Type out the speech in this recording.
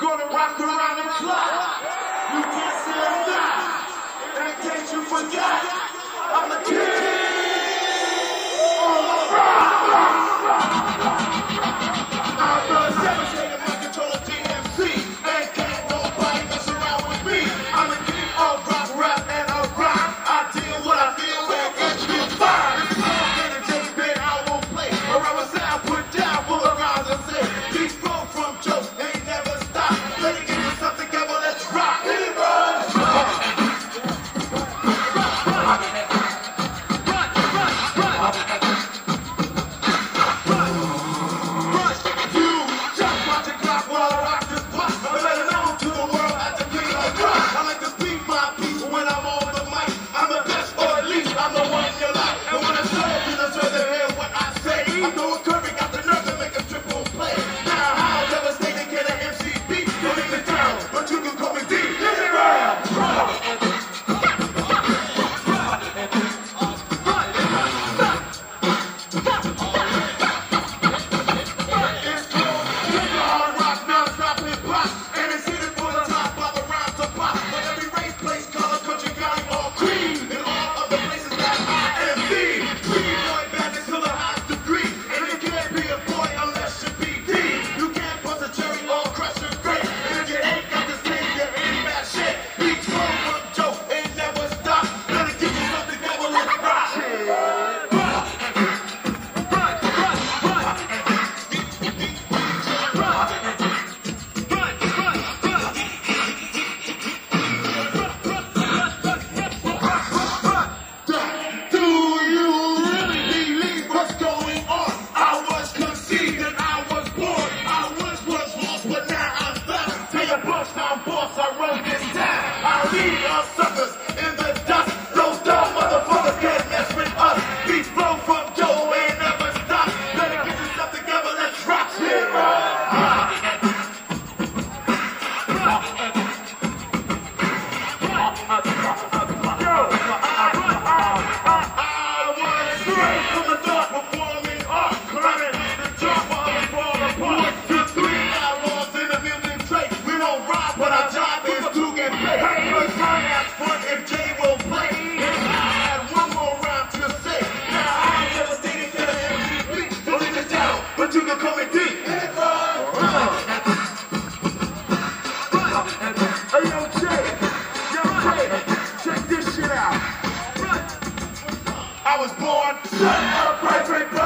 Gonna rock around the clock. You can't say I'm not. In case you forgot. I was born. Shut up, Frederick.